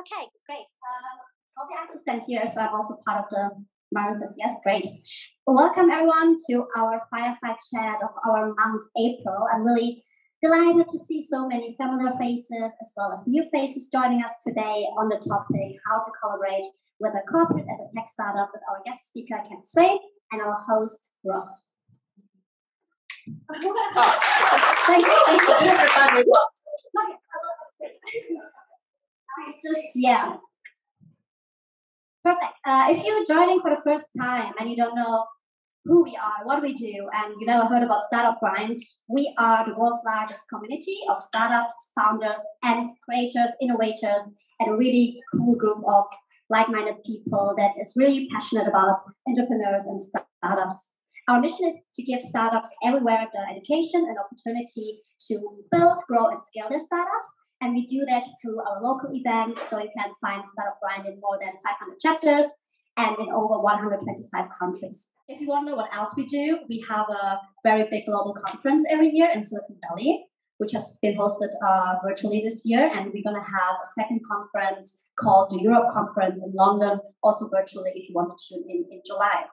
Okay, great. Um, probably I have to stand here, so I'm also part of the Marin says yes, great. Welcome everyone to our fireside chat of our month April. I'm really delighted to see so many familiar faces as well as new faces joining us today on the topic how to collaborate with a corporate as a tech startup with our guest speaker Ken Cui and our host Ross. thank you. Thank you. It's just yeah. Perfect. Uh, if you're joining for the first time and you don't know who we are, what we do, and you never heard about Startup Grind, we are the world's largest community of startups, founders, and creators, innovators, and a really cool group of like-minded people that is really passionate about entrepreneurs and startups. Our mission is to give startups everywhere the education and opportunity to build, grow, and scale their startups and we do that through our local events. So you can find Startup Grind in more than 500 chapters and in over 125 countries. If you want to know what else we do, we have a very big global conference every year in Silicon Valley, which has been hosted uh, virtually this year. And we're going to have a second conference called the Europe Conference in London, also virtually if you want to tune in in July.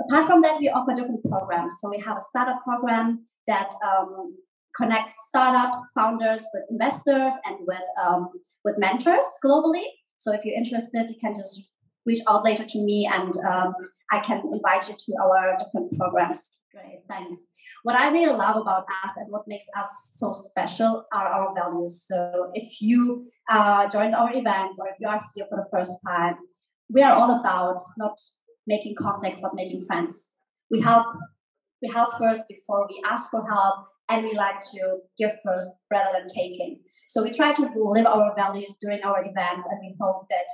Apart from that, we offer different programs. So we have a startup program that um, connects startups, founders with investors and with um, with mentors globally. So if you're interested, you can just reach out later to me and um, I can invite you to our different programs. Great, thanks. What I really love about us and what makes us so special are our values. So if you uh, joined our events or if you are here for the first time, we are all about not making contacts but making friends. We help we help first before we ask for help, and we like to give first rather than taking. So we try to live our values during our events, and we hope that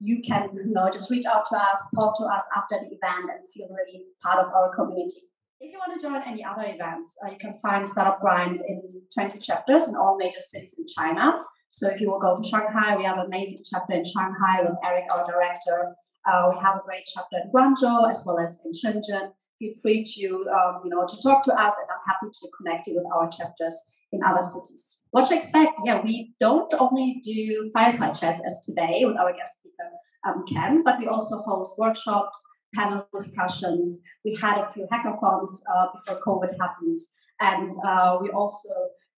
you can, you know, just reach out to us, talk to us after the event, and feel really part of our community. If you want to join any other events, uh, you can find Startup Grind in 20 chapters in all major cities in China. So if you will go to Shanghai, we have an amazing chapter in Shanghai with Eric, our director. Uh, we have a great chapter in Guangzhou as well as in Shenzhen feel free to um, you know to talk to us, and I'm happy to connect you with our chapters in other cities. What to expect? Yeah, we don't only do fireside chats as today with our guest speaker um, Ken, but we also host workshops, panel discussions. We had a few hackathons uh, before COVID happened, and uh, we also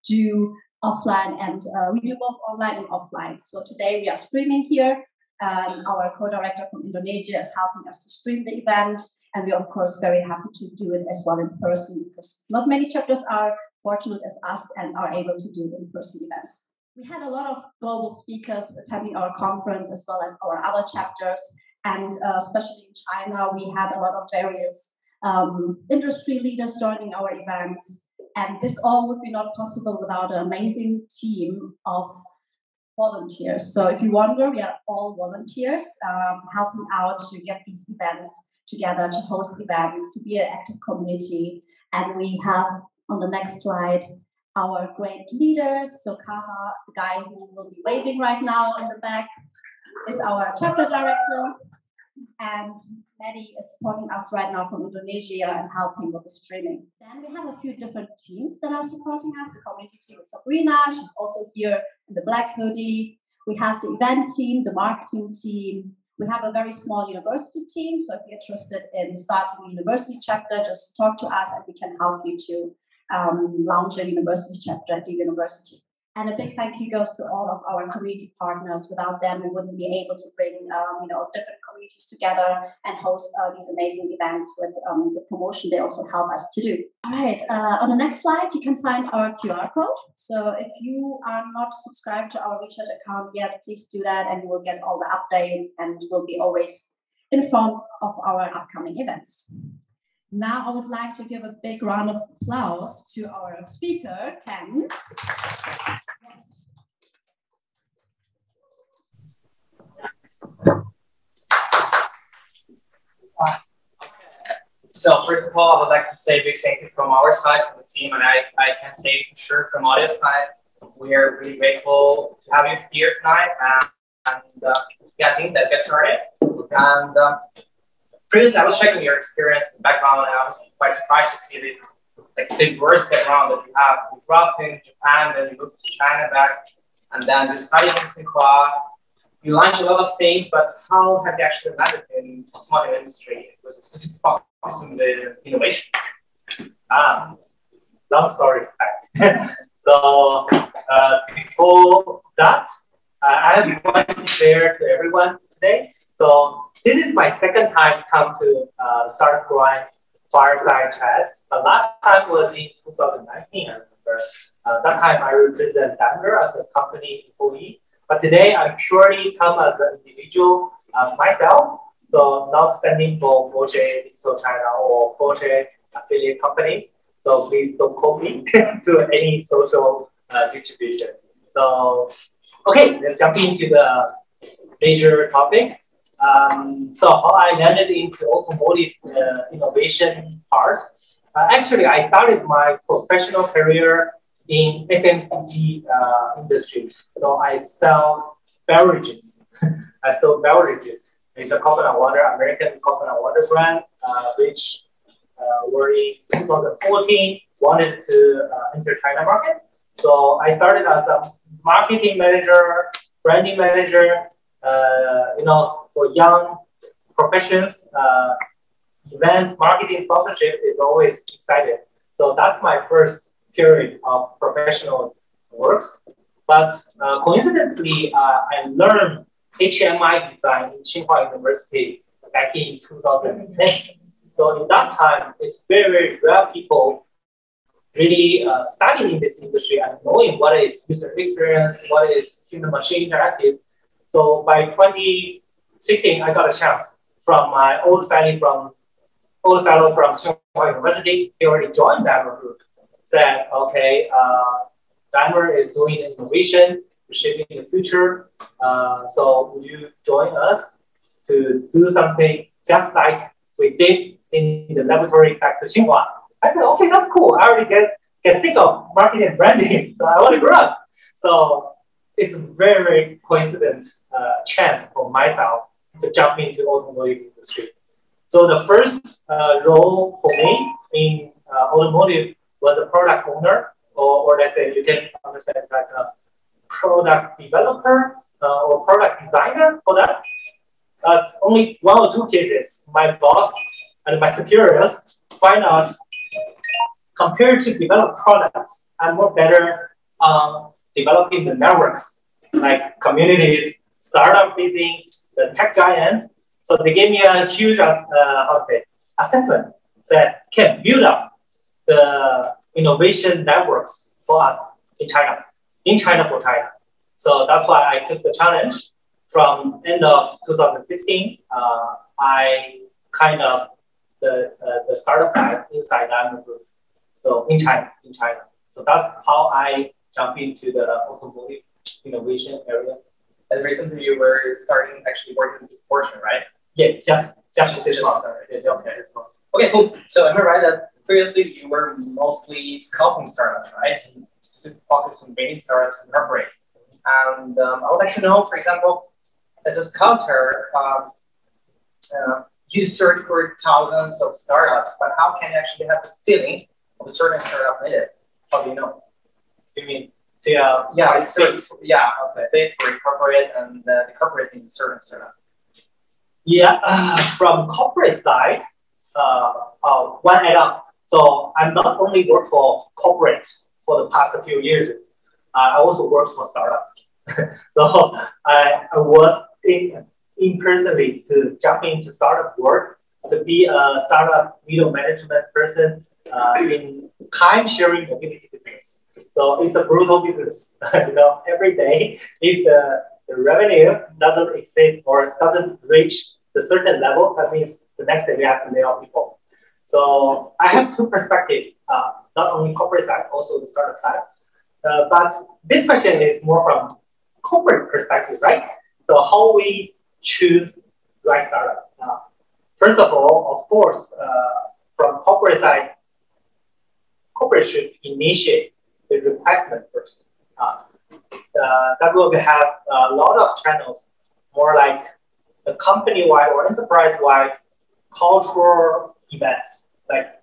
do offline and uh, we do both online and offline. So today we are streaming here. Um, our co-director from Indonesia is helping us to stream the event. And we're, of course, very happy to do it as well in person because not many chapters are fortunate as us and are able to do in person events. We had a lot of global speakers attending our conference as well as our other chapters. And uh, especially in China, we had a lot of various um, industry leaders joining our events. And this all would be not possible without an amazing team of volunteers. So if you wonder, we are all volunteers um, helping out to get these events together, to host events, to be an active community. And we have on the next slide our great leaders. So Kaha, the guy who will be waving right now in the back, is our chapter director. And Maddie is supporting us right now from Indonesia and helping with the streaming. Then we have a few different teams that are supporting us. The community team with Sabrina, she's also here in the black hoodie. We have the event team, the marketing team. We have a very small university team. So if you're interested in starting a university chapter, just talk to us and we can help you to um, launch a university chapter at the university. And a big thank you goes to all of our community partners. Without them, we wouldn't be able to bring, um, you know, different communities together and host uh, these amazing events with um, the promotion they also help us to do. All right, uh, on the next slide, you can find our QR code. So if you are not subscribed to our WeChat account yet, please do that, and you will get all the updates and will be always informed of our upcoming events. Now I would like to give a big round of applause to our speaker, Ken. So first of all, I would like to say a big thank you from our side, from the team, and I, I can say for sure from audience side, we are really grateful to have you here tonight. And, and uh, yeah, I think that gets started. And um, previously I was checking your experience and background, and I was quite surprised to see the like diverse background that you have. You grew up in Japan, then you moved to China back, and then you studied in Tsinghua, you launch a lot of things, but how have you actually landed in automotive industry with a specific focus on the innovations? Ah, long story. so uh, before that, uh, I have one to share to everyone today. So this is my second time come to uh, Startup Grind Fireside Chat. The last time was in 2019, I remember. Uh, that time I represent Daimler as a company employee. But today I'm purely come as an individual uh, myself. So not standing for Porsche Digital China or Porsche affiliate companies. So please don't call me to any social uh, distribution. So, okay, let's jump into the major topic. Um, so how I landed into automotive uh, innovation part. Uh, actually, I started my professional career in FMCG uh, industry. So I sell beverages. I sell beverages. It's a coconut water, American coconut water brand, uh, which uh, were in 2014 wanted to uh, enter China market. So I started as a marketing manager, branding manager, uh, you know, for young professions, uh, events, marketing, sponsorship is always excited. So that's my first period of professional works. But uh, coincidentally, uh, I learned HMI design in Tsinghua University back in 2010. So in that time, it's very, very rare people really uh, studying in this industry and knowing what is user experience, what is human machine interactive. So by 2016, I got a chance from my old study from old fellow from Tsinghua University. He already joined Daimler Group. Said, okay, uh, Daimler is doing innovation, shaping the future. Uh, so would you join us to do something just like we did in the laboratory back to Tsinghua? I said, okay, that's cool. I already get, get sick of marketing and branding, so I want to grow up. So it's a very, very coincident uh, chance for myself to jump into automotive industry. So the first uh, role for me in uh, automotive was a product owner, or, or let's say you can understand like a product developer uh, or product designer for that. But only one or two cases, my boss and my superiors find out compared to develop products, I'm more better um, developing the networks, like communities, startup facing the tech giant. So they gave me a huge, uh, how to say, assessment that can build up the innovation networks for us in China, in China for China. So that's why I took the challenge. From end of 2016, uh, I kind of the uh, the startup guy inside Daimler Group. So in China, in China. So that's how I jump into the automotive innovation area. And recently you were starting actually working with Porsche, right? Yeah, just just this month. Yeah, just Okay. this month. Okay, cool. So am I right that previously you were mostly scouting startups, right? Specific focus on gaining startups and corporate. And um, I would like to know, for example, as a scouter, um, uh, you search for thousands of startups, but how can you actually have the feeling of a certain startup needed? How do you know? You mean the uh, Yeah, it's search, yeah, okay, fit for corporate and uh, the corporate needs a certain startup. Yeah, uh, from corporate side, uh, uh, one add up. So I'm not only work for corporate for the past few years, uh, I also work for startup. so I, I was in, in personally to jump into startup work to be a startup middle management person uh, in time sharing mobility business. So it's a brutal business. you know, every day if the, the revenue doesn't exceed or doesn't reach the certain level, that means the next day we have to lay off people. So I have two perspectives, uh, not only corporate side, also the startup side. Uh, but this question is more from corporate perspective, right? So how we choose right startup. Uh, first of all, of course, uh, from corporate side, corporate should initiate the requestment first. Uh, uh, that will have a lot of channels, more like the company-wide or enterprise-wide cultural events, like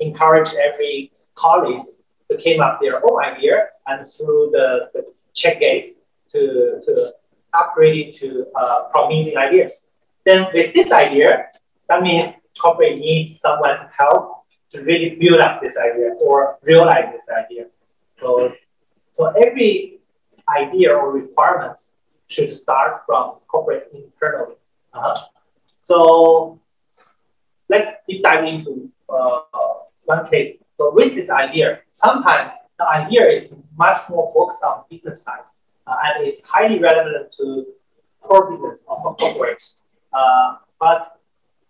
encourage every colleagues to came up their own idea and through the, the check gates to, to upgraded to uh, promising ideas. Then with this idea, that means corporate need someone to help to really build up this idea or realize this idea. So, so every idea or requirements should start from corporate internally. Uh -huh. So let's deep dive into uh, one case. So with this idea, sometimes the idea is much more focused on business side, uh, and it's highly relevant to core business of a corporate. Uh, but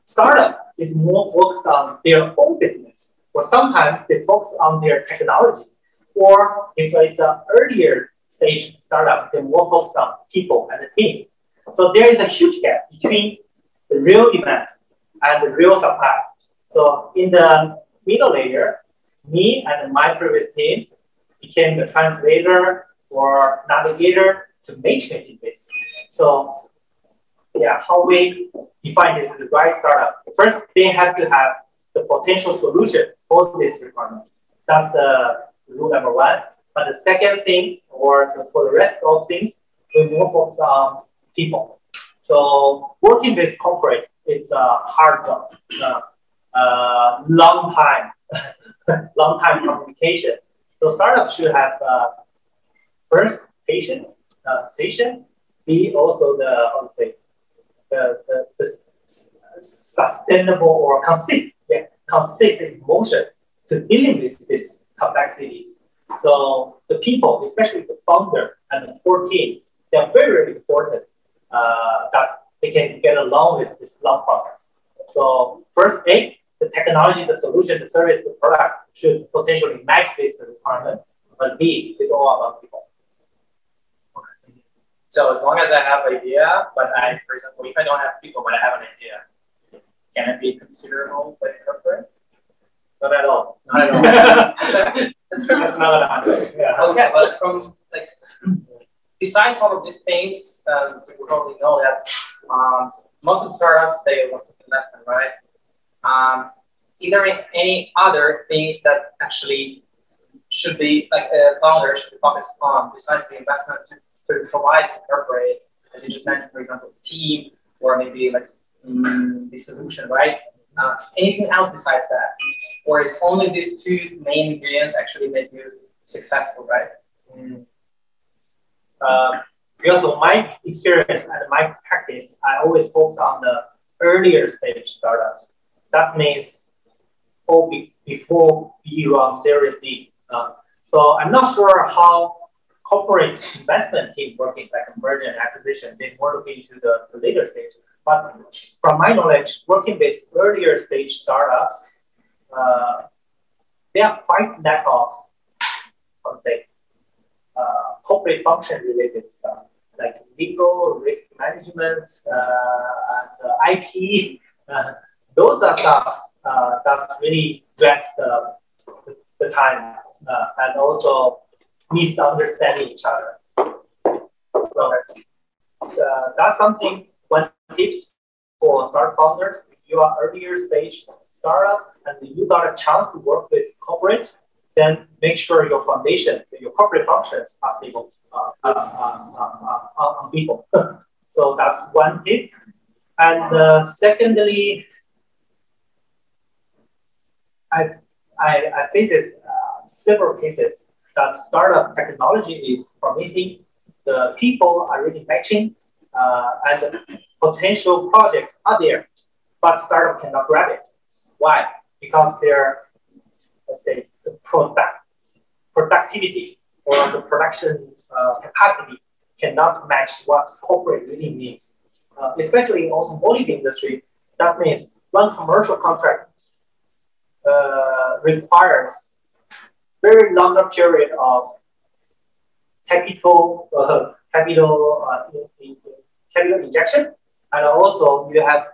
startup is more focused on their own business, or sometimes they focus on their technology. Or if it's an earlier stage startup, they more focus on people and the team. So there is a huge gap between the real demand and the real supply. So in the middle layer, me and my previous team became the translator or navigator to match making this. So yeah, how we define this as the right startup. First, they have to have the potential solution for this requirement. That's uh, rule number one. But the second thing, or for the rest of things, we more focus on people. So working with corporate is a hard job, uh, uh, long time, long time communication. So startups should have uh, first patience, uh, patient, be also the how to say the, the, the sustainable or consistent, yeah, consistent motion to dealing with these complexities. So the people, especially the founder and the core team, they are very, important uh, that they can get along with this long process. So first, A, the technology, the solution, the service, the product should potentially match this requirement. But B, is all about people. So as long as I have an idea, but I, for example, if I don't have people, but I have an idea, can it be considerable by corporate? Not at all. Not at all. That's true. That's not an answer. Yeah. Okay, but from like besides all of these things, um, we probably know that um, most of the startups they want investment, right? Um, either in any other things that actually should be like a founder should be focused on besides the investment to to provide to corporate, as you just mentioned, for example, team or maybe like mm, the solution, right? Uh, anything else besides that? Or is only these two main ingredients actually make you successful, right? Mm. Uh, because of my experience and my practice, I always focus on the earlier stage startups. That means all be, before we run seriously. Uh, so I'm not sure how corporate investment team working like a merger and acquisition, they more look into the, the later stage. But from my knowledge, working with earlier stage startups, uh, they are quite lack of, let's say, uh, corporate function related stuff like legal, risk management, uh, and uh, IP. Uh, those are stuff uh, that really drags the, the, time and also misunderstanding each other. So that's something tips for start founders. If you are earlier stage startup and you got a chance to work with corporate, then make sure your foundation, your corporate functions are stable uh, uh, uh, uh on people. so that's one tip. And secondly, I've, I, I faced several cases that startup technology is promising, the people are really matching, and potential projects are there, but startup cannot grab it. Why? Because their, let's say, the product productivity or the production uh, capacity cannot match what corporate really needs. Uh, especially in automotive industry, that means one commercial contract uh, requires very longer period of capital uh, capital uh, in, in, capital injection, and also you have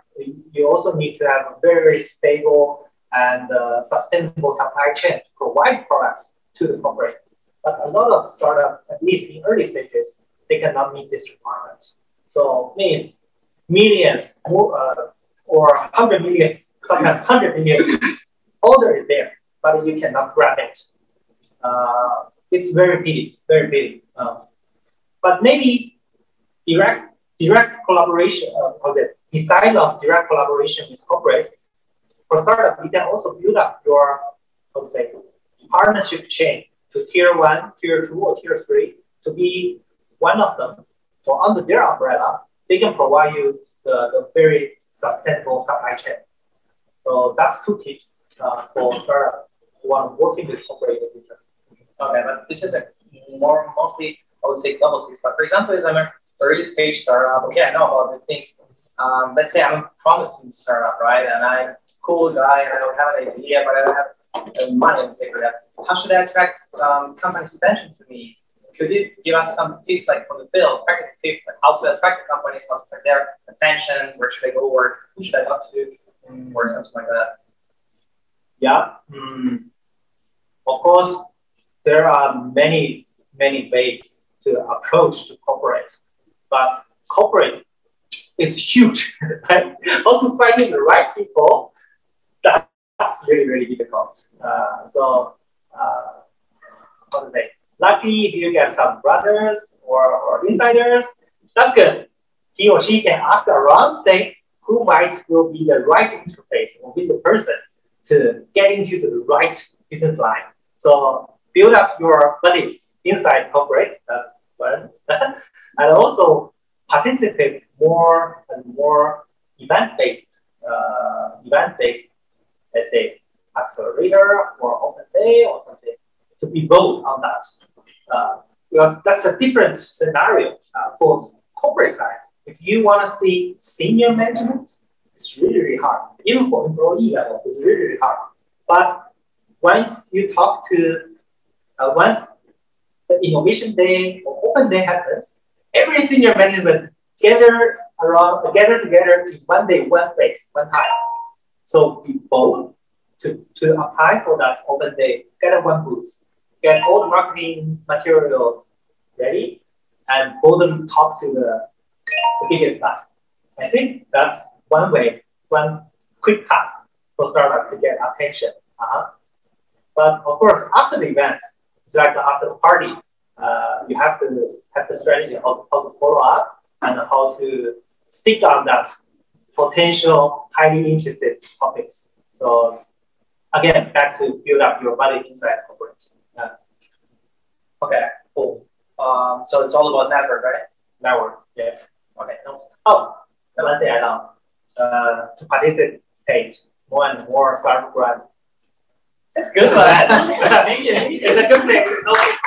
you also need to have a very, stable and uh, sustainable supply chain to provide products to the corporate. But a lot of startups, at least in early stages, they cannot meet this requirement. So means millions more, uh, or hundred millions, sometimes hundred millions order is there, but you cannot grab it uh, it's very pity, very pity. Um, but maybe direct direct collaboration, uh, beside of direct collaboration with corporate, for startup, you can also build up your, how to say, partnership chain to tier one, tier two, or tier three to be one of them. So under their umbrella, they can provide you the, the very sustainable supply chain. So that's two tips uh, for startup who want working with corporate in the future. Okay, but this is a more mostly I would say double tips. But for example, as I'm a early stage startup, okay, I know about the things. Um, let's say I'm a promising startup, right? And I'm a cool guy and I don't have an idea, but I don't have money, let's say for that. How should I attract um, companies' attention to me? Could you give us some tips, like from the bill, practical tips, like how to attract the companies, how to attract their attention, where should I go, or who should I talk to, or something like that? Yeah. Mm. Of course, there are many, many ways to approach to corporate, but corporate is huge. How to find the right people, that's really, really difficult. Uh, so, uh, how to say, luckily if you get some brothers or, or insiders, that's good. He or she can ask around, say, who might will be the right interface or be the person to get into the right business line. So build up your buddies inside corporate, that's one. and also participate more and more event-based, uh, event-based, let's say, accelerator or open day or something to be bold on that. Uh, because that's a different scenario uh, for corporate side. If you want to see senior management, it's really, really hard. Even for employee level, it's really, really hard. But once you talk to, uh, once the innovation day or open day happens, every senior management gather around, gather together to one day, one space, one time. So be bold to, to apply for that open day, get a one booth, get all the marketing materials ready, and go them talk to the, the biggest guy. I think that's one way, one quick path for startup to get attention. Uh-huh. But of course, after the event, it's like after the party, uh, you have to have the strategy how, how to follow up and how to stick on that potential highly interested topics. So again, back to build up your body inside corporate. Yeah. Okay, cool. Um, so it's all about network, right? Network, yeah. Okay. Oh, one thing I know, uh, to participate more and more Startup Grind. That's good, man. it's a good place.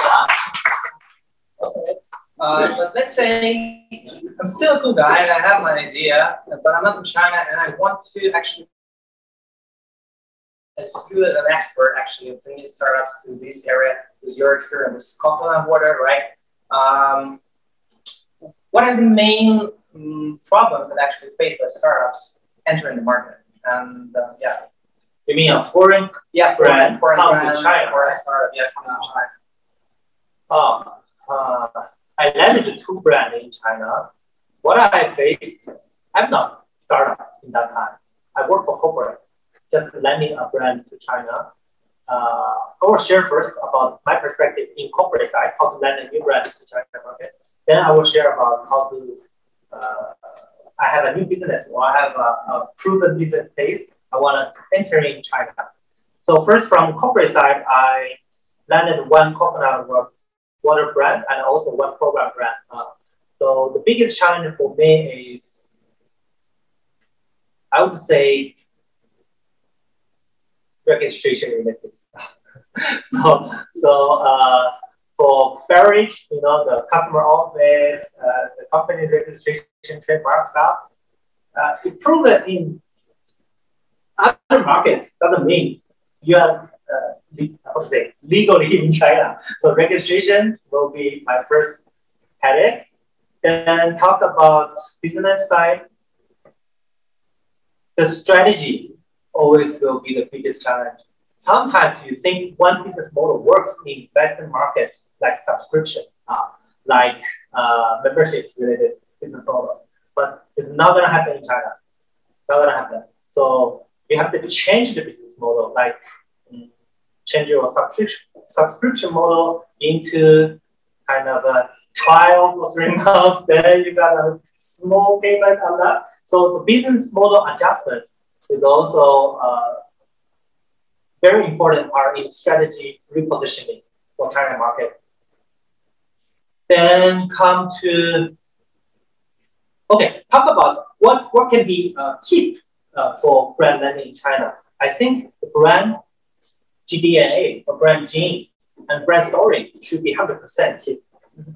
Uh, but let's say I'm still a cool guy and I have my idea, but I'm not from China and I want to actually as you as an expert actually of bringing startups to this area with your experience, coconut water, right? Um, what are the main um, problems that actually face by startups entering the market? And uh, yeah. You mean a foreign yeah, brand, foreign, foreign brand China, or a startup, yeah, coming to China. Oh, uh, I landed two brands in China. What I faced, I'm not startup in that time. I work for corporate, just landing a brand to China. Uh, I will share first about my perspective in corporate side, how to land a new brand to China market. Then I will share about how to, uh, I have a new business or I have a, a proven business case. I want to enter in China. So first from corporate side, I landed one coconut water brand and also one program brand. Uh, so the biggest challenge for me is, I would say, registration related stuff. so, so uh, for beverage, you know, the customer office, uh, the company registration, trademark stuff, uh, it proved that in other markets doesn't mean you are say legally in China. So registration will be my first headache. Then talk about business side. The strategy always will be the biggest challenge. Sometimes you think one business model works in Western markets like subscription, uh, like uh, membership related business model, but it's not gonna happen in China. Not gonna happen. So you have to change the business model, like change your subscription subscription model into kind of a trial for three months, then you got a small payment on that. So the business model adjustment is also uh, very important part in strategy repositioning for China market. Then come to, okay, talk about what, what can be uh, keep uh, for brand landing in China. I think the brand GDNA or brand gene and brand story should be 100% keep.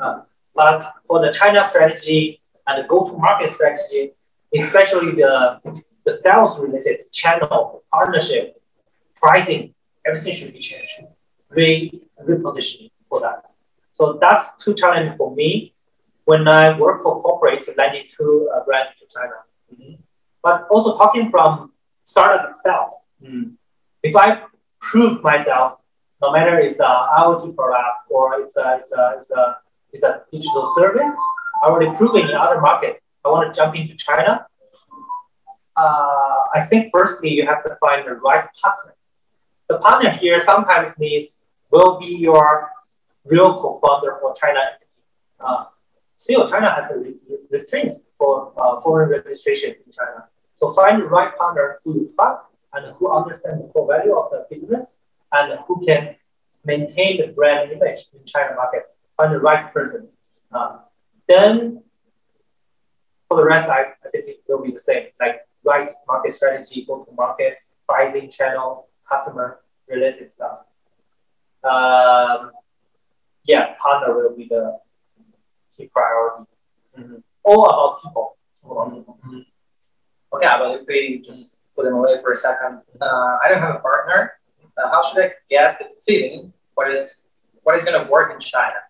Uh, but for the China strategy and the go-to-market strategy, especially the, the sales related channel, partnership, pricing, everything should be changed. Re, repositioning for that. So that's two challenges for me when I work for corporate to land into a brand to China. Mm-hmm. But also talking from startup itself. Mm. If I prove myself, no matter it's a IoT product or it's a, it's a, it's a, it's a digital service, I already proven in other market. I want to jump into China. Uh, I think firstly you have to find the right partner. The partner here sometimes means will be your real co-founder for China uh, still, China has a restraints for uh, foreign registration in China. So find the right partner who you trust and who understand the core value of the business and who can maintain the brand image in China market. Find the right person. Uh, then for the rest, I, I think it will be the same, like right market strategy, go to market, pricing channel, customer related stuff. Um, yeah, partner will be the key priority. Mm-hmm. All about people. Mm-hmm. Okay, but if we just put them away for a second, uh, I don't have a partner. Uh, how should I get the feeling what is what is going to work in China?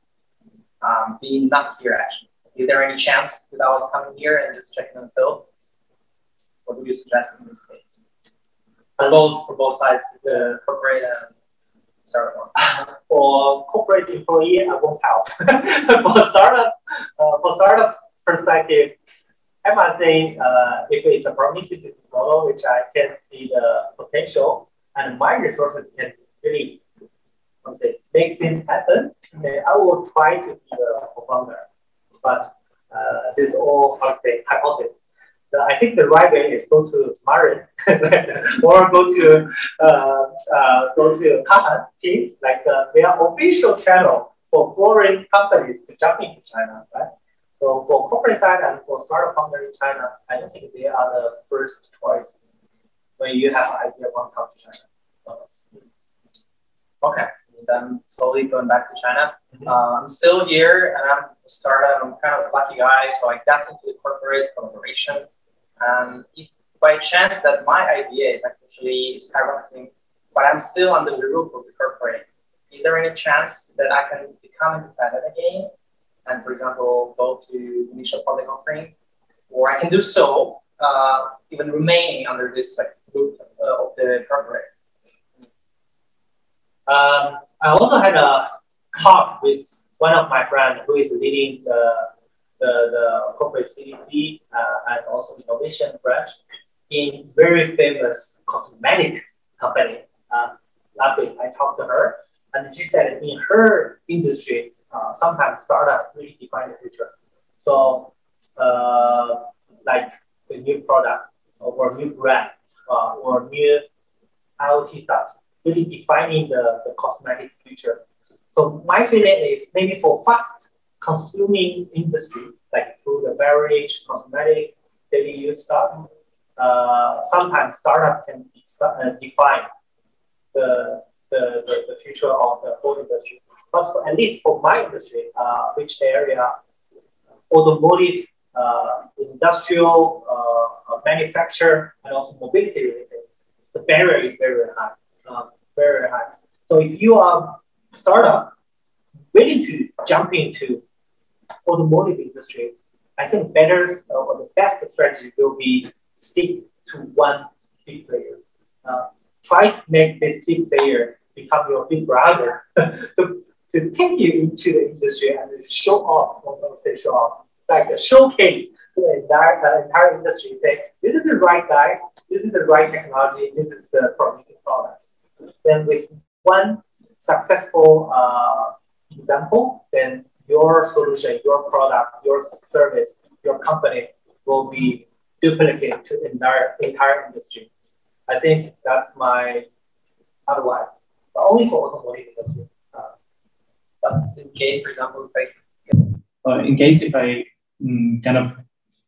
Um, being not here actually. Is there any chance without coming here and just checking the field? What would you suggest in this case? For both for both sides, the corporate and for corporate employee, I won't help. for startups, uh, for startup perspective, I must say, uh, if it's a promising model, which I can see the potential, and my resources can really, say, make things happen, then I will try to be the co-founder. But uh, this is all, say, hypothesis. I think the right way is go to Marin or go to uh, uh, go to Katan team, like uh, their official channel for foreign companies to jump into China, right? So for corporate side and for startup founder in China, I don't think they are the first choice when you have an idea want to come to China. Okay, then slowly going back to China. Mm -hmm. uh, I'm still here and I'm a startup. I'm kind of a lucky guy, so I got into the corporate collaboration um, if by chance that my idea is actually skyrocketing, but I'm still under the roof of the corporate, is there any chance that I can become independent again? And for example, go to initial public offering, or I can do so uh, even remaining under this like roof uh, of the corporate. Um, I also had a talk with one of my friends who is leading the the, the corporate CDC uh, and also innovation branch in very famous cosmetic company. Uh, last week I talked to her and she said in her industry, uh, sometimes startup really define the future. So uh, like the new product or new brand uh, or new IoT stuff, really defining the, the cosmetic future. So my feeling is maybe for fast consuming industry, like food beverage, cosmetic, daily use stuff, uh, sometimes startup can uh, define the, the, the, the, future of the whole industry. But for, at least for my industry, uh, which area, automotive, uh, industrial, uh, uh, manufacture, and also mobility related, the barrier is very, very high, very, very high. So if you are a startup willing to jump into automotive industry, I think better uh, or the best strategy will be stick to one big player. Uh, try to make this big player become your big brother to take you into the industry and show off, or not say show off, it's like a showcase to the entire, uh, entire industry. Say, this is the right guys, this is the right technology, this is the promising products. Then with one successful uh, example, then your solution, your product, your service, your company will be duplicated to the entire, entire industry. I think that's my advice, but only for automotive industry. Uh, in case, for example, if I, uh, in case if I mm, kind of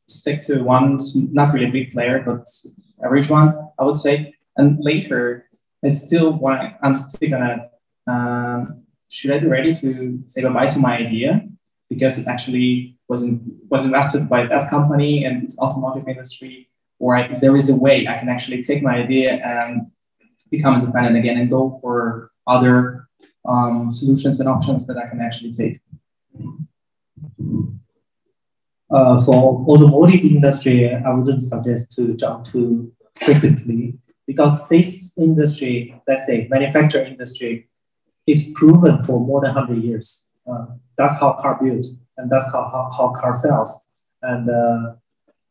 stick to one, not really a big player, but average one, I would say, and later I still want, I'm still gonna, um, should I be ready to say bye-bye to my idea? Because it actually was in, was invested by that company and its automotive industry, or I, there is a way I can actually take my idea and become independent again and go for other um, solutions and options that I can actually take. Uh, for automotive industry, I wouldn't suggest to jump too frequently because this industry, let's say manufacturing industry, is proven for more than 100 years. Uh, that's how car built and that's how, how, how car sells. And uh,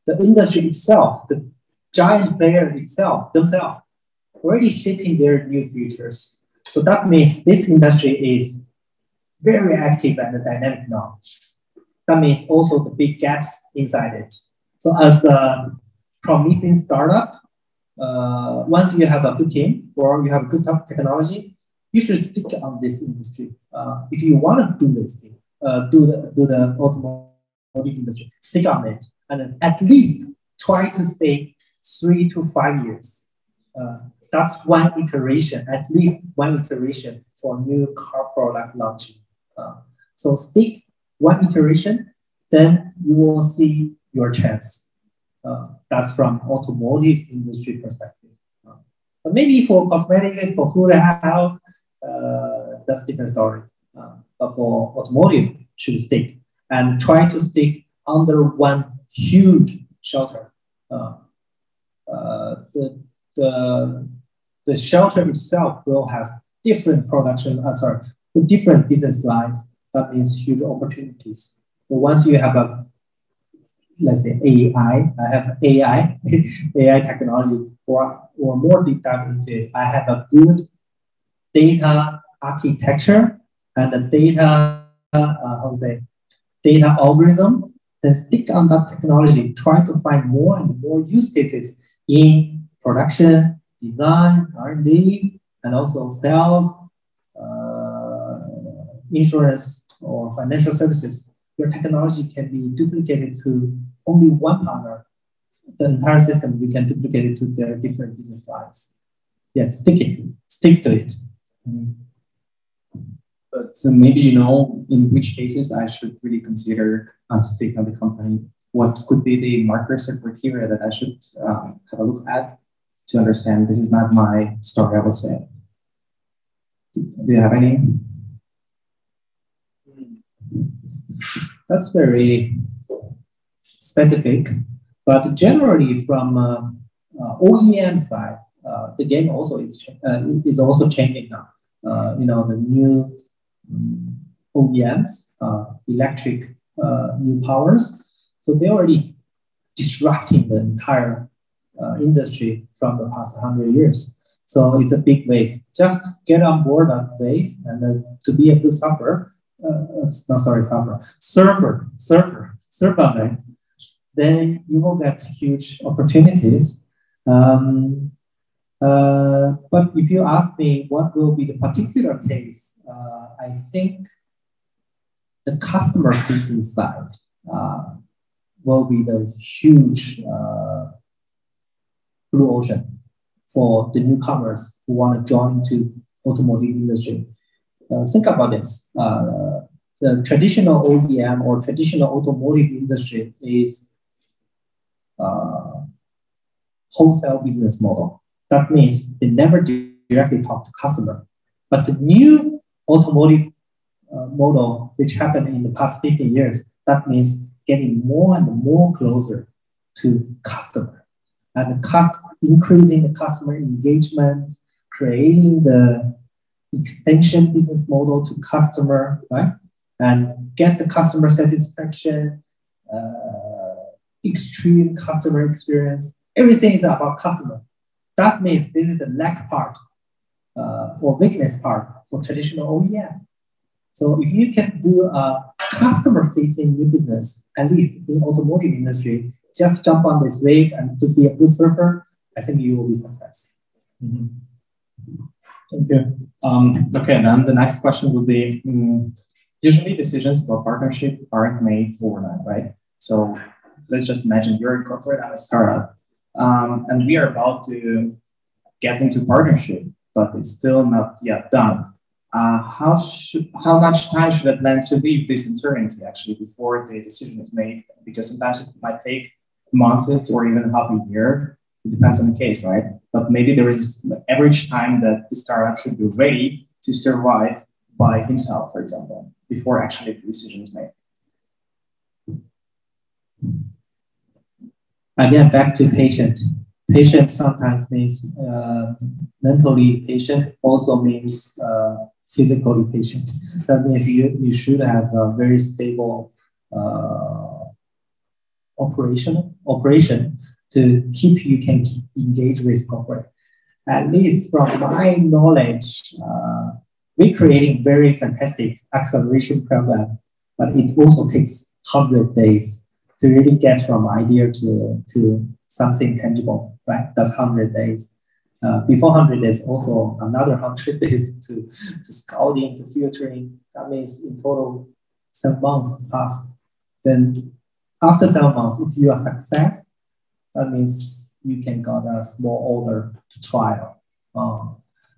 the industry itself, the giant player itself, themselves, already shaping their new futures. So that means this industry is very active and dynamic now. That means also the big gaps inside it. So as the promising startup, uh, once you have a good team or you have good technology, you should stick on this industry. Uh, if you want to do this thing, uh, do the do the automotive industry, stick on it, and at least try to stay three to five years. Uh, that's one iteration, at least one iteration for new car product launching. Uh, so stick one iteration, then you will see your chance. Uh, that's from automotive industry perspective. Uh, but maybe for cosmetic, for food and health, uh, that's different story. Uh, but for automotive, should stick and try to stick under one huge shelter. Uh, the, the, the shelter itself will have different production, uh, sorry, different business lines. That means huge opportunities. But once you have a let's say AI, I have AI, AI technology, or, or more deep dive into it, I have a good data architecture and a data, uh, how to say, data algorithm, then stick on that technology, try to find more and more use cases in production, design, R&D, and also sales, uh, insurance, or financial services. Your technology can be duplicated to only one partner. The entire system, we can duplicate it to their different business lines. Yeah, stick it, stick to it. But so maybe you know in which cases I should really consider unstick on the company. What could be the markers or criteria that I should um, have a look at to understand this is not my story? I would say. Do you have any? That's very specific, but generally from uh, uh, OEM side, uh, the game also is uh, is also changing now. Uh, you know the new um, OEMs, uh, electric new powers, so they're already disrupting the entire industry from the past hundred years. So it's a big wave. Just get on board that wave, and to be a good sufferer, uh, no, sorry, sufferer, surfer, surfer, surf then you will get huge opportunities. Um, uh, but if you ask me what will be the particular case, uh, I think the customer facing side uh, will be the huge uh, blue ocean for the newcomers who want to join into automotive industry. Uh, think about this. Uh, the traditional OEM or traditional automotive industry is wholesale business model that means they never directly talk to customer. But the new automotive uh, model, which happened in the past 15 years, that means getting more and more closer to customer and cost, increasing the customer engagement, creating the extension business model to customer, right? And get the customer satisfaction, uh, extreme customer experience. Everything is about customer. That means this is the lack part uh, or weakness part for traditional OEM. So if you can do a customer-facing new business, at least in automotive industry, just jump on this wave and to be a good surfer, I think you will be success. Mm-hmm. Thank you. Um, okay, then the next question would be, um, usually decisions about partnership aren't made overnight, right? So let's just imagine you're a corporate and a startup, um, and we are about to get into partnership, but it's still not yet done. Uh, how should how much time should I plan to leave this uncertainty actually before the decision is made? Because sometimes it might take months or even half a year. It depends on the case, right? But maybe there is average time that the startup should be ready to survive by himself, for example, before actually the decision is made. Again, back to patient. Patient sometimes means uh, mentally patient, also means uh, physically patient. That means you, you should have a very stable uh, operation operation to keep you can keep engage with corporate. At least from my knowledge, uh, we're creating very fantastic acceleration program, but it also takes 100 days to really get from idea to, to something tangible, right? That's 100 days. Uh, before 100 days, also another 100 days to, to scouting, to filtering. That means in total, seven months passed. Then after seven months, if you are success, that means you can got a small order to trial. Uh,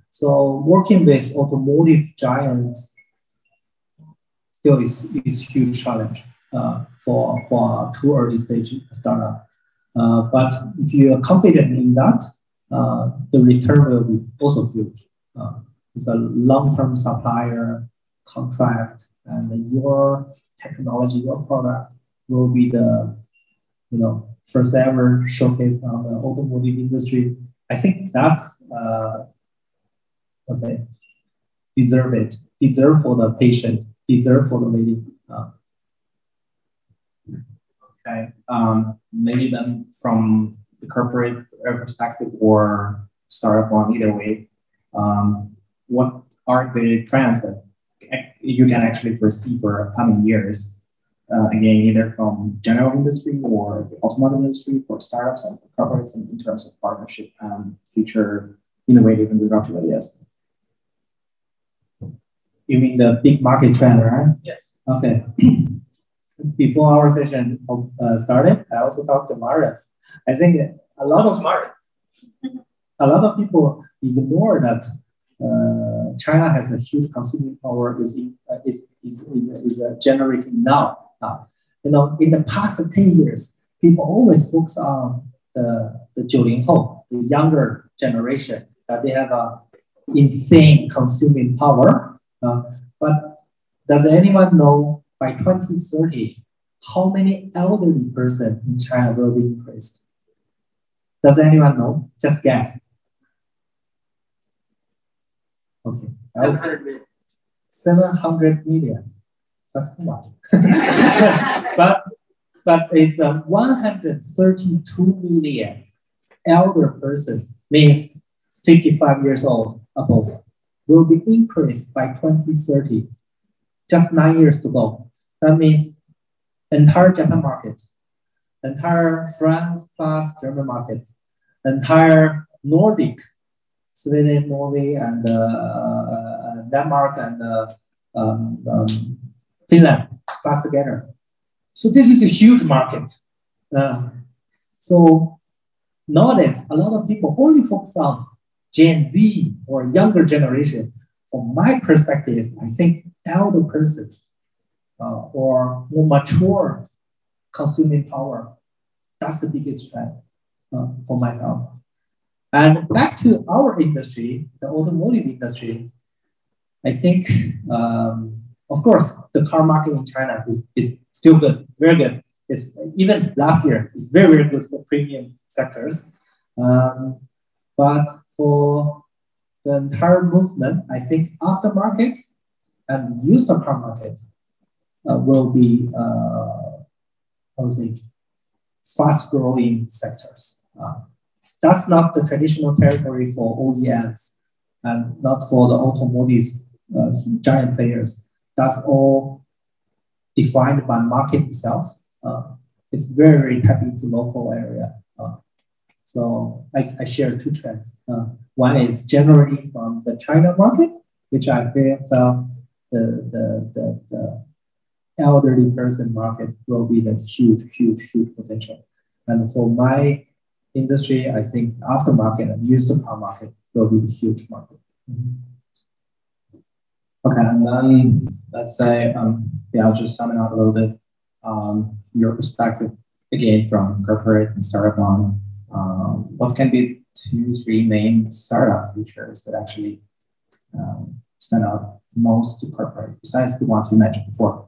so working with automotive giants still is, is huge challenge uh, for, for too early stage startup. Uh, but if you are confident in that, uh, the return will be also huge. Uh, it's a long-term supplier contract, and your technology, your product will be the you know first ever showcase on the automotive industry. I think that's uh, let's say deserve it, deserve for the patient, deserve for the lady. Uh, okay, um, maybe then from the corporate perspective or startup one, either way, um, what are the trends that you can actually foresee for coming years? Uh, again, either from general industry or the automotive industry for startups and for corporates in, in terms of partnership and future innovative and disruptive ideas. You mean the big market trend, right? Yes. Okay. Before our session uh, started, I also talked to Maria. I think a lot of smart. a lot of people ignore that uh, China has a huge consuming power is uh, is is, is, is uh, generating now. Uh, you know, in the past ten years, people always focus on the the 90后, the younger generation, that they have a insane consuming power. Uh, but does anyone know by 2030 how many elderly person in China will be increased? Does anyone know? Just guess. Okay. 700 million. 700 million. That's too much. but but it's a 132 million elder person means 55 years old above will be increased by 2030. Just nine years to go. That means entire Japan market entire France plus German market, entire Nordic, Sweden, Norway, and uh, Denmark and uh, um, um, Finland plus together. So this is a huge market. Uh, so nowadays, a lot of people only focus on Gen Z or younger generation. From my perspective, I think elder person uh, or more mature consuming power. That's the biggest trend uh, for myself. And back to our industry, the automotive industry, I think, um, of course, the car market in China is, is still good, very good. It's, even last year, it's very, very good for premium sectors. Um, but for the entire movement, I think aftermarket and used car market uh, will be uh, I would say, fast growing sectors. Uh, that's not the traditional territory for OEMs and not for the automotive uh, giant players. That's all defined by market itself. Uh, it's very very tapping to local area. Uh, so I, I share two trends. Uh, one is generally from the China market, which I felt the, the, the, the elderly person market will be the huge, huge, huge potential. And for my industry, I think aftermarket and used car market will be the huge market. Mm-hmm. Okay, and then let's say, um, yeah, I'll just sum it up a little bit um, from your perspective, again, from corporate and startup on, um, what can be two, three main startup features that actually um, stand out most to corporate, besides the ones you mentioned before,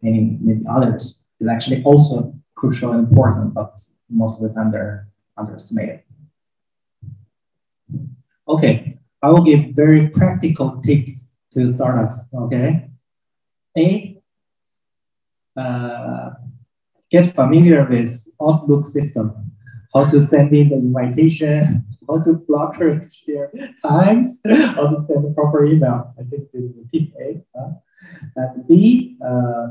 maybe, maybe others that are actually also crucial and important, but most of the time they're underestimated. Okay, I will give very practical tips to startups, okay? A, uh, get familiar with Outlook system, how to send in the invitation, how to block share times, how to send the proper email. I think this is the tip A. Uh, and B, uh,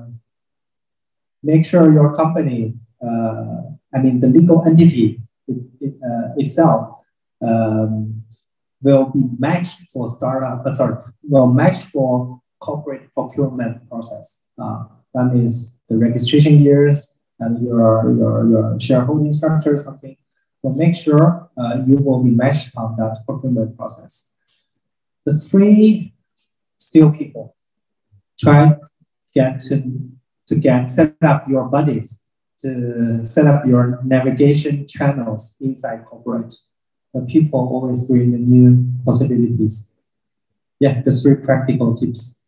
make sure your company, uh, I mean the legal entity it, it, uh, itself um, will be matched for startup, uh, sorry, will match for corporate procurement process. Uh, that means the registration years and your, your, your shareholding structure or something. So make sure uh, you will be matched on that procurement process. The three still people try get to, to get set up your buddies to set up your navigation channels inside corporate the people always bring the new possibilities. Yeah, the three practical tips.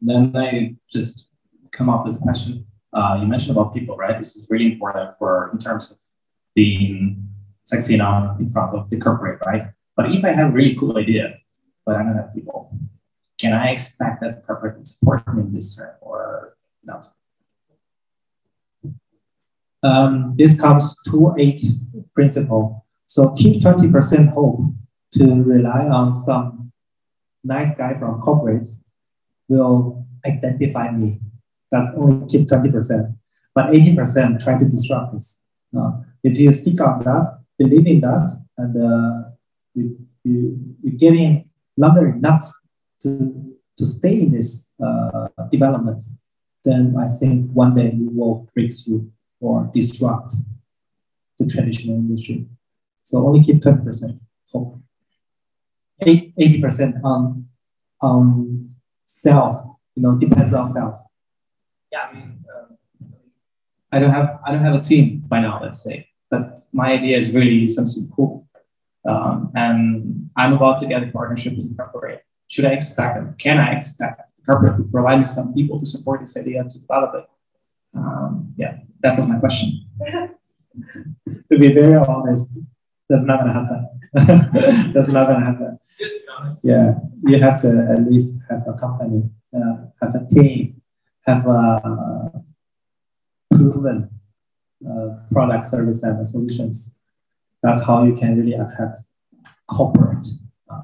Then I just come up with a question. Uh, you mentioned about people, right? This is really important for in terms of being sexy enough in front of the corporate, right? But if I have a really cool idea, but I don't have people, can I expect that the corporate will support me in this term or not? Um, this comes to eight principle. So keep 20% hope to rely on some nice guy from corporate will identify me. That's only keep 20%. But 80% try to disrupt this. Uh, if you stick on that, believe in that, and uh, you, you, you're getting longer enough to, to stay in this uh, development, then I think one day you will break through or disrupt the traditional industry. So only keep 20% hope. 80% on, on self, you know, depends on self. Yeah, I mean, um, I don't have I don't have a team by now, let's say, but my idea is really something cool. Um, and I'm about to get a partnership with a corporate. Should I expect, can I expect the corporate to provide me some people to support this idea to develop it? Um, yeah, that was my question. to be very honest, that's not gonna happen. that's not gonna happen. Yeah, you have to at least have a company, uh, have a team, have a proven uh, product, service, and solutions. That's how you can really attract corporate. Uh,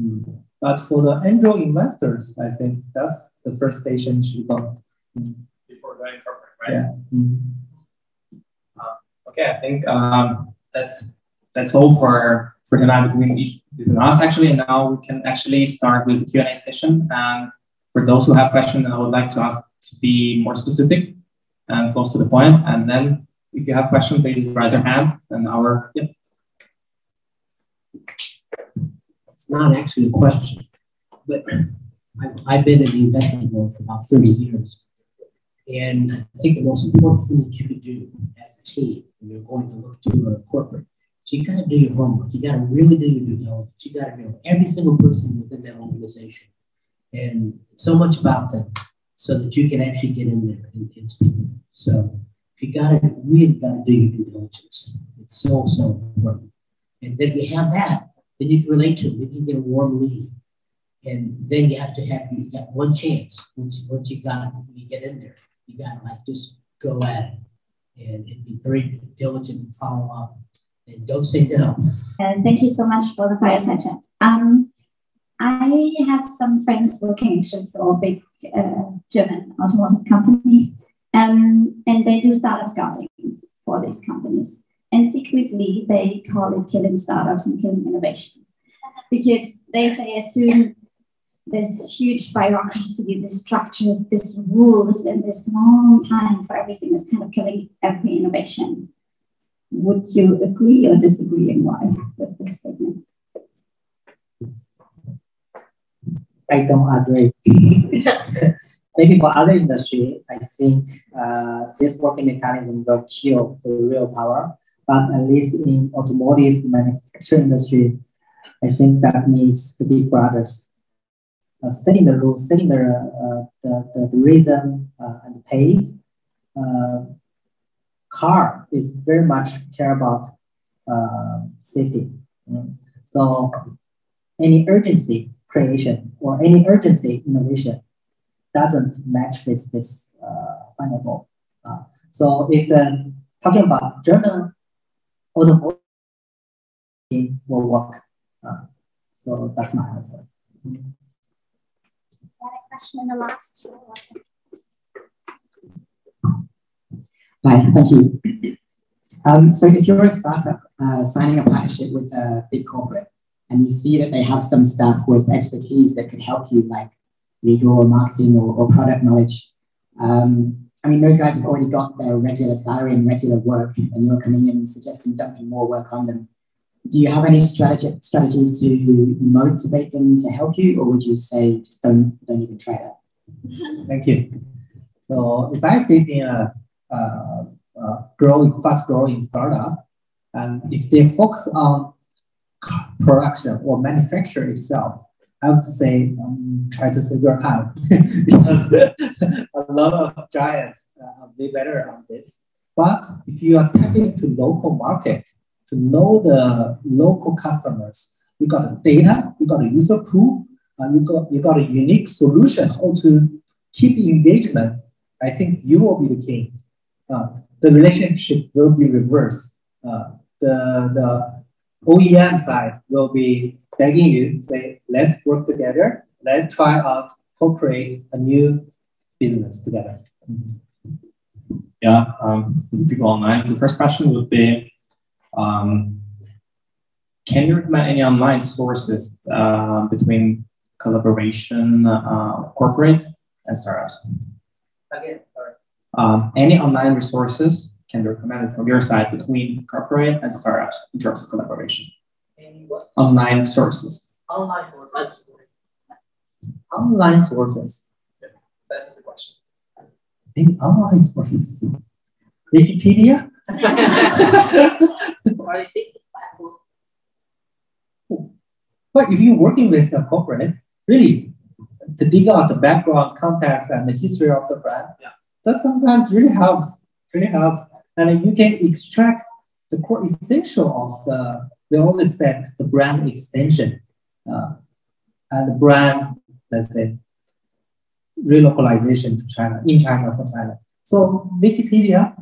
mm. But for the angel investors, I think that's the first station should go. Mm. Before going corporate, right? Yeah. Mm. Okay, I think um, that's that's all for for tonight between each between us actually. And now we can actually start with the Q and A session. And for those who have questions, I would like to ask to be more specific and close to the point. And then if you have questions, please raise your hand. And our yeah. It's not actually a question, but I've been in the investment world for about 30 years. And I think the most important thing that you can do as a team when you're going to look to a corporate, so you got to do your homework. You got to really do your due diligence. You got to know every single person within that organization and so much about them so that you can actually get in there and, and speak with them. So if you got to really got to do your due diligence. It's so, so important. And then you have that, then you can relate to them. Then you get a warm lead. And then you have to have, you got one chance once, once you got, you get in there you got to like just go at it and, and, be very diligent and follow up and don't say no. And thank you so much for the fireside chat. Um, I have some friends working actually for big uh, German automotive companies, um, and they do startup scouting for these companies. And secretly, they call it killing startups and killing innovation because they say as soon this huge bureaucracy, these structures, these rules, and this long time for everything is kind of killing every innovation. Would you agree or disagree, and why with this statement? I don't agree. Maybe for other industry, I think uh, this working mechanism will kill the real power. But at least in automotive manufacturing industry, I think that needs the big brothers uh, setting the rules, setting the, uh, the, the, the, reason uh, and pace. Uh, car is very much care about uh, safety. Mm. So any urgency creation or any urgency innovation doesn't match with this uh, final goal. so if talking about German automotive will work. so that's my answer. Question in the last Hi, thank you. Um, so if you're a startup uh, signing a partnership with a big corporate and you see that they have some staff with expertise that could help you, like legal or marketing or, or product knowledge, um, I mean, those guys have already got their regular salary and regular work, and you're coming in and suggesting dumping more work on them do you have any strategy, strategies to motivate them to help you, or would you say just don't don't even try that? Thank you. So if I'm facing a, a, a growing, fast growing startup, and if they focus on production or manufacture itself, I would say um, try to save your time because a lot of giants uh, are way better on this. But if you are tapping to local market, to know the local customers. You got the data, you got a user pool, uh, you got you got a unique solution how to keep engagement. I think you will be the king. Uh, the relationship will be reversed. Uh, the the OEM side will be begging you, say, let's work together, let's try out, co-create a new business together. Yeah, um, for the people online, the first question would be um, can you recommend any online sources uh, between collaboration uh, of corporate and startups? Again, sorry. Um, any online resources can be recommended from your side between corporate and startups in terms of collaboration? Any what? Online sources. Online sources. Online sources. Yeah, that's the question. Any online sources. Wikipedia? but if you're working with a corporate, really, to dig out the background, context, and the history of the brand, yeah. that sometimes really helps. Really helps, and you can extract the core essential of the. We always said the brand extension, uh, and the brand, let's say, relocalization to China in China for China. So Wikipedia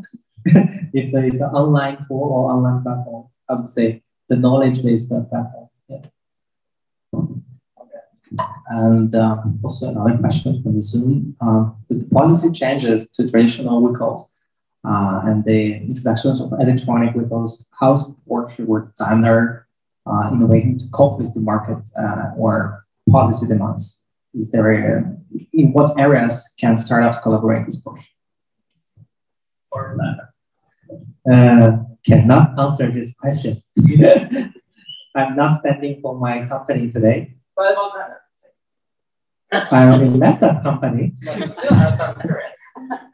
if it's an online tool or online platform, I would say the knowledge-based platform. Yeah. Okay. And um, also another question from Zoom. Um, with the policy changes to traditional vehicles uh, and the introductions of electronic vehicles, how is Porsche or Daimler uh, innovating to cope with the market uh, or policy demands? Is there a, in what areas can startups collaborate with Porsche? Or uh, cannot answer this question. I'm not standing for my company today. What about that? I already left that company. But still have some experience.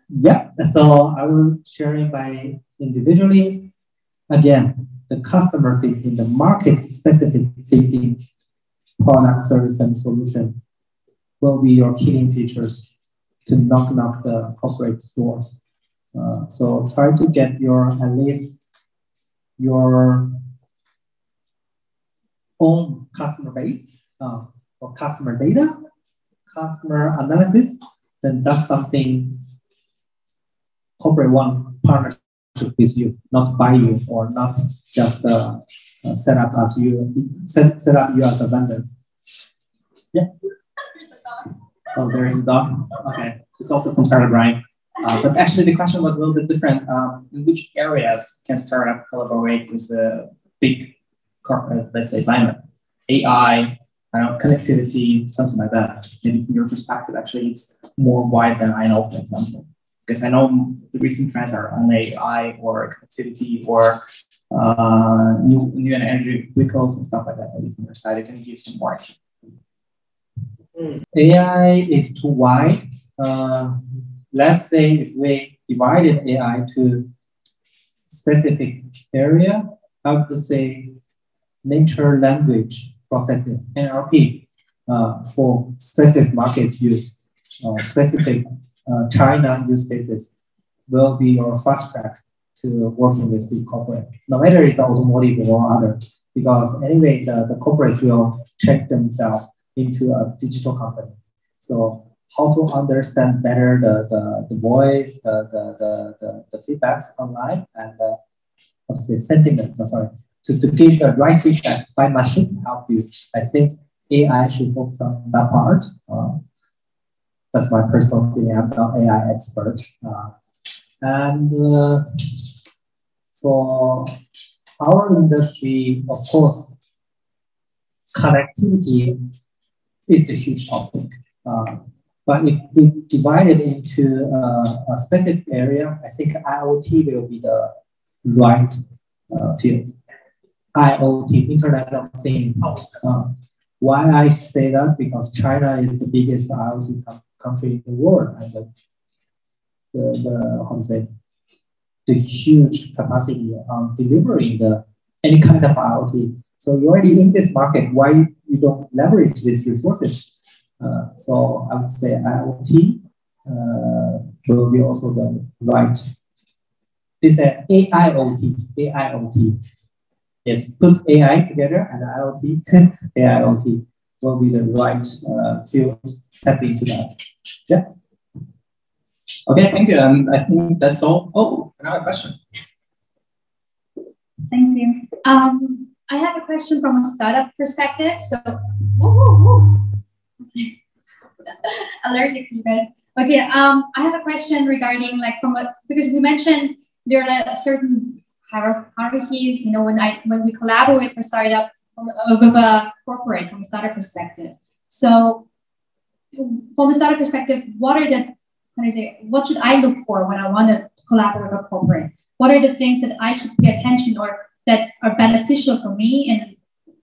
Yeah, so I will share it by individually. Again, the customer facing, the market specific facing product, service, and solution will be your killing features to knock knock the corporate doors. Uh, so try to get your at least your own customer base uh, or customer data, customer analysis, then that's something corporate one partnership with you, not buy you or not just uh, uh, set up as you set, set up you as a vendor. Yeah. Oh, there is a dog. Okay. It's also from Sarah Grind. Uh, but actually, the question was a little bit different. Um, in which areas can startup collaborate with a big corporate, let's say, climate? AI, I know, connectivity, something like that. Maybe from your perspective, actually, it's more wide than I know, for example. Because I know the recent trends are on AI or connectivity or uh, new new energy vehicles and stuff like that. Maybe from your side, you can give some more. AI is too wide. Uh, let's say if we divided AI to specific area, I the say nature language processing, NLP, uh, for specific market use, uh, specific uh, China use cases will be your fast track to working with big corporate, no matter it's automotive or other, because anyway, the, the corporates will change themselves into a digital company. So how to understand better the, the, the voice, the, the, the, the, feedbacks online and uh, obviously sentiment, sorry, to, to give the right feedback by machine help you. I think AI should focus on that part. Uh, that's my personal feeling. I'm not AI expert. Uh, and uh, for our industry, of course, connectivity is the huge topic. Uh, but if we divide it into uh, a specific area, I think IoT will be the right uh, field. IoT, Internet of Things. Uh, why I say that? Because China is the biggest IoT com- country in the world, and the, the, the how to say the huge capacity on delivering the any kind of IoT. So you're already in this market. Why you don't leverage these resources? Uh, so I would say IoT uh, will be also the right. This is AIoT, AIoT. Yes, put AI together and IoT, AIoT will be the right uh, field tap into that. Yeah. Okay, thank you. And I think that's all. Oh, another question. Thank you. Um, I have a question from a startup perspective. So. Allergic you guys. Okay, um, I have a question regarding like from a because we mentioned there are like certain hierarchies. You know, when I when we collaborate for startup from, with a corporate from a startup perspective. So, from a startup perspective, what are the how do I say what should I look for when I want to collaborate with a corporate? What are the things that I should pay attention or that are beneficial for me and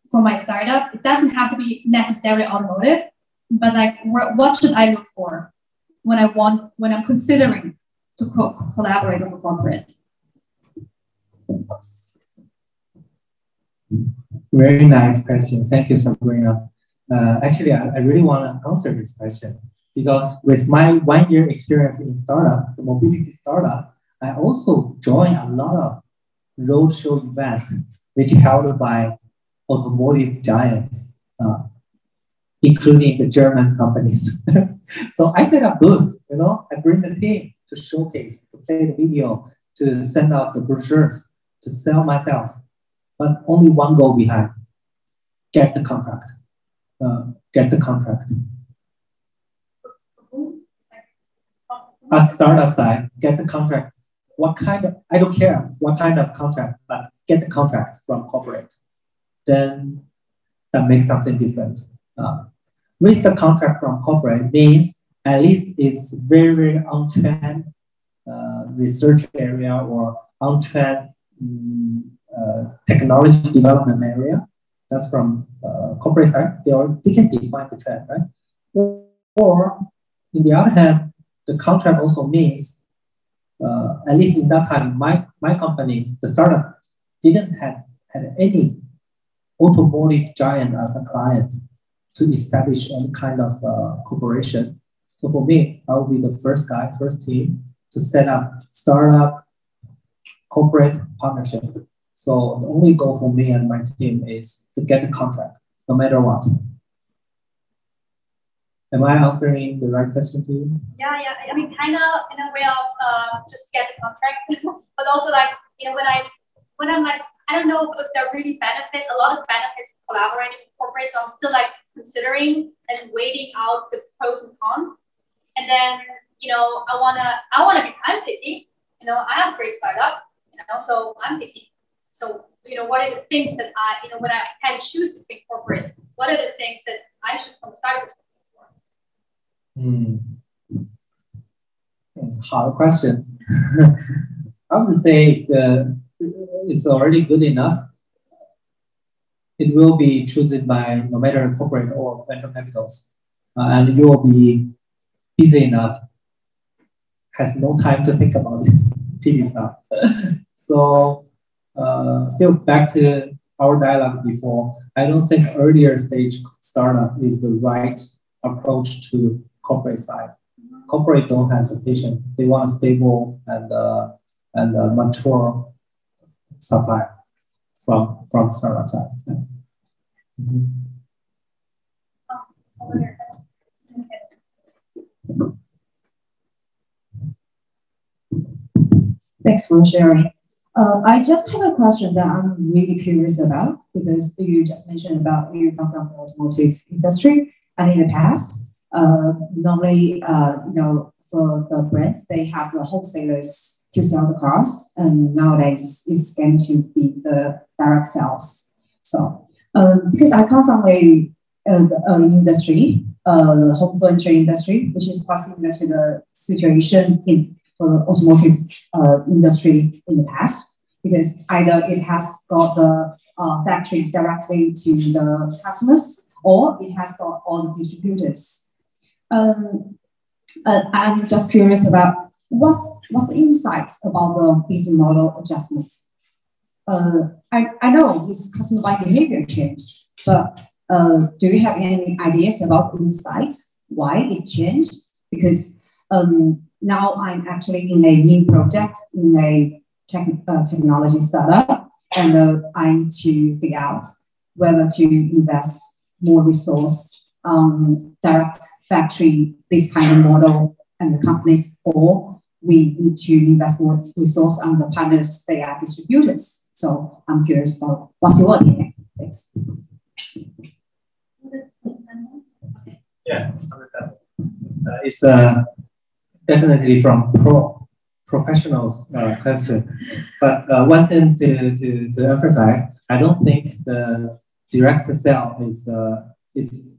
for my startup? It doesn't have to be necessarily automotive, but like what should I look for when I want when I'm considering to co- collaborate with a corporate? Oops. Very nice question. Thank you, Sabrina. Uh, actually, I, I really want to answer this question because with my one year experience in startup, the mobility startup, I also joined a lot of roadshow events which held by automotive giants. Uh, including the German companies. so I set up booths, you know, I bring the team to showcase, to play the video, to send out the brochures, to sell myself. But only one goal behind, get the contract, uh, get the contract. A startup side, get the contract. What kind of, I don't care what kind of contract, but get the contract from corporate. Then that makes something different. Uh, with the contract from corporate means at least it's very, very on-trend uh, research area or on-trend um, uh, technology development area. That's from uh, corporate side. They, are, they can define the trend, right? Or, or in the other hand, the contract also means, uh, at least in that time, my, my company, the startup, didn't have had any automotive giant as a client to establish any kind of uh, cooperation. So for me, I will be the first guy, first team to set up startup corporate partnership. So the only goal for me and my team is to get the contract, no matter what. Am I answering the right question to you? Yeah, yeah. I mean, kind of in a way of uh, just get the contract, but also like you know when I when I'm like I don't know if there really benefit a lot of benefits of collaborating with corporate. So I'm still like considering and weighing out the pros and cons. And then you know I wanna I wanna be I'm picky. You know I have a great startup. You know so I'm picky. So you know what are the things that I you know when I can choose between corporates, what are the things that I should come start with? Hmm. Hard question. I would say if it's already good enough, it will be chosen by no matter corporate or venture capitals. Uh, and you will be busy enough, has no time to think about this TV stuff. so uh, still back to our dialogue before, I don't think earlier stage startup is the right approach to corporate side. Corporate don't have the patience. They want a stable and uh, and a mature supply from from. Yeah. Mm -hmm. Thanks for sharing. Uh, I just have a question that I'm really curious about because you just mentioned about you come from the automotive industry, and in the past, uh, normally, uh, you know, for the brands, they have the wholesalers to sell the cars, and nowadays it's going to be the direct sales. So, um, because I come from a, a, a industry, uh, the home furniture industry, which is quite similar to the situation in for the automotive uh, industry in the past, because either it has got the uh, factory directly to the customers, or it has got all the distributors um, uh, I'm just curious about what's what's the insights about the business model adjustment. Uh, I, I know this customer behavior changed, but uh, do you have any ideas about insights why it changed? Because um, now I'm actually in a new project in a tech, uh, technology startup, and uh, I need to figure out whether to invest more resource um, direct factory, this kind of model and the companies, or we need to invest more resource on the partners, they are distributors. So I'm curious about what's your opinion? Thanks. Yeah, understand. Uh, it's uh, definitely from pro professionals uh, question. But uh, one thing to, to, to emphasize, I don't think the direct sale is uh, is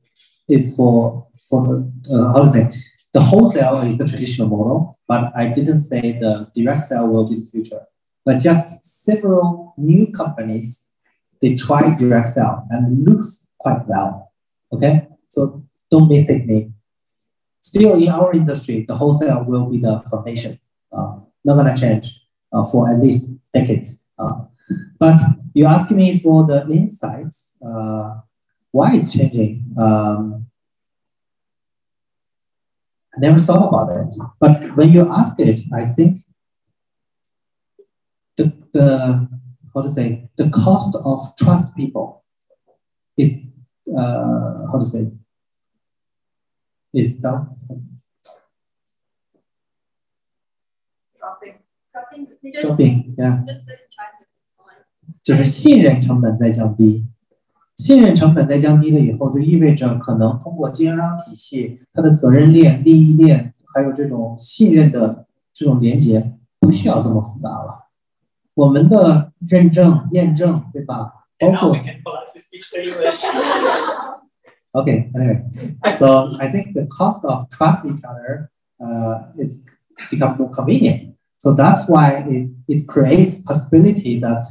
is for for uh, how to say the wholesale is the traditional model, but I didn't say the direct sale will be the future. But just several new companies they try direct sale and it looks quite well. Okay, so don't mistake me. Still in our industry, the wholesale will be the foundation. Uh, not gonna change uh, for at least decades. Uh, but you ask me for the insights. Uh, why it's changing? Um, I never thought about it. But when you ask it, I think the, the how to say the cost of trust people is uh, how to say is down. Dropping. Dropping. Yeah. 就是信任成本在降低。 信任成本在降低了以后，就意味着可能通过经销商体系，它的责任链、利益链，还有这种信任的这种连接，不需要这么复杂了。我们的认证、验证，对吧？包括。Okay, anyway, so I think the cost of trust each other uh, is become more convenient. So that's why it, it creates possibility that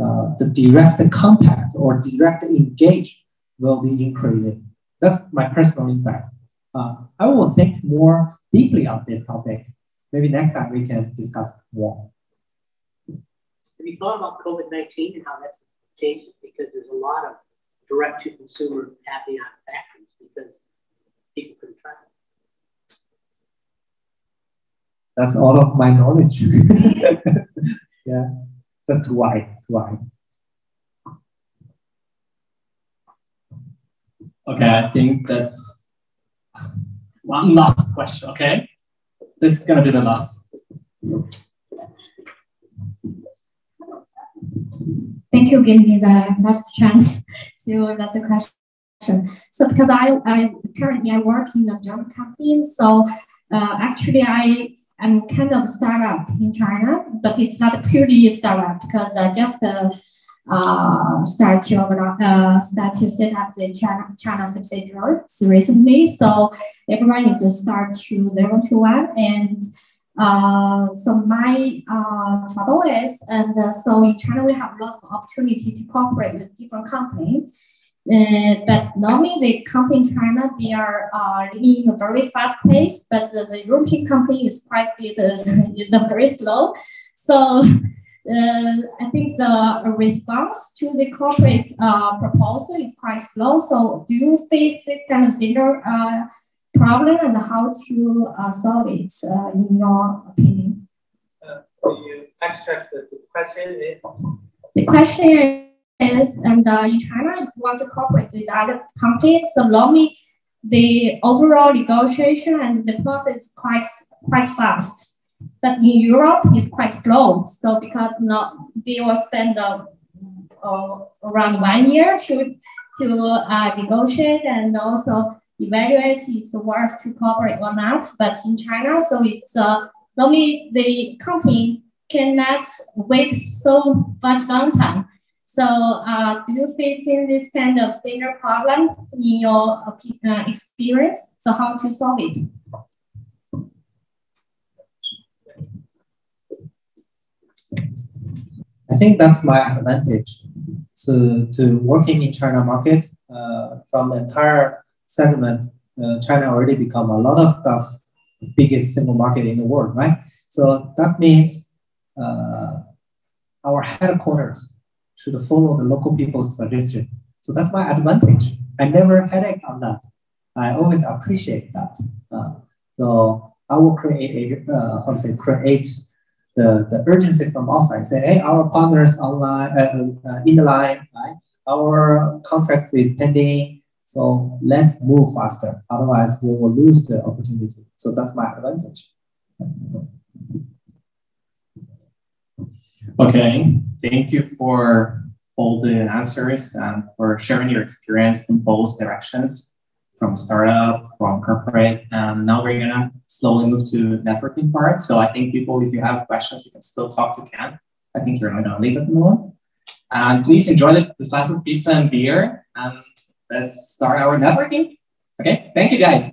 uh, the direct contact or direct engage will be increasing. That's my personal insight. Uh, I will think more deeply on this topic. Maybe next time we can discuss more. Have you thought about COVID 19 and how that's changed? Because there's a lot of direct to consumer happening on factories because people couldn't travel. That's all of my knowledge. yeah. That's too wide. Okay, I think that's one last question, okay? This is gonna be the last. thank you giving me the last chance to ask a question. So because I, I currently I work in a German company, so uh, actually I am kind of startup in China, but it's not a purely startup because I just uh, uh, start to uh, start to set up the China, China subsidiary recently. So everyone is a start to zero to one and uh, so my uh, trouble is, and uh, so in China we have a lot of opportunity to cooperate with different companies. Uh, but normally the company in China, they are uh, living in a very fast pace, but the, the European company is quite is, is very slow. So uh, I think the response to the corporate uh, proposal is quite slow. So do you face this kind of similar uh, problem and how to uh, solve it uh, in your opinion? Uh, you extract the question is? The question is, and uh, in China, if you want to cooperate with other companies, so normally the overall negotiation and the process is quite quite fast. But in Europe, it's quite slow. So because no, they will spend uh, uh, around one year to to uh, negotiate and also evaluate it's worth to cooperate or not. But in China, so it's uh, normally the company cannot wait so much long time. So uh, do you face this kind of similar problem in your uh, experience? So how to solve it? I think that's my advantage to, to working in China market uh, from the entire segment, uh, China already become a lot of the biggest single market in the world, right? So that means uh, our headquarters should follow the local people's suggestion. So that's my advantage. I never headache on that. I always appreciate that. Uh, so I will create a, uh, how to say, create the, the urgency from outside. Say, hey, our partners online, uh, uh, in the line, right? Our contract is pending so let's move faster. Otherwise, we will lose the opportunity. So that's my advantage. Okay, thank you for all the answers and for sharing your experience from both directions, from startup, from corporate. And now we're gonna slowly move to networking part. So I think people, if you have questions, you can still talk to Ken. I think you're not gonna leave at the moment. And please enjoy the, the slice of pizza and beer. And let's start our networking. Okay, thank you guys.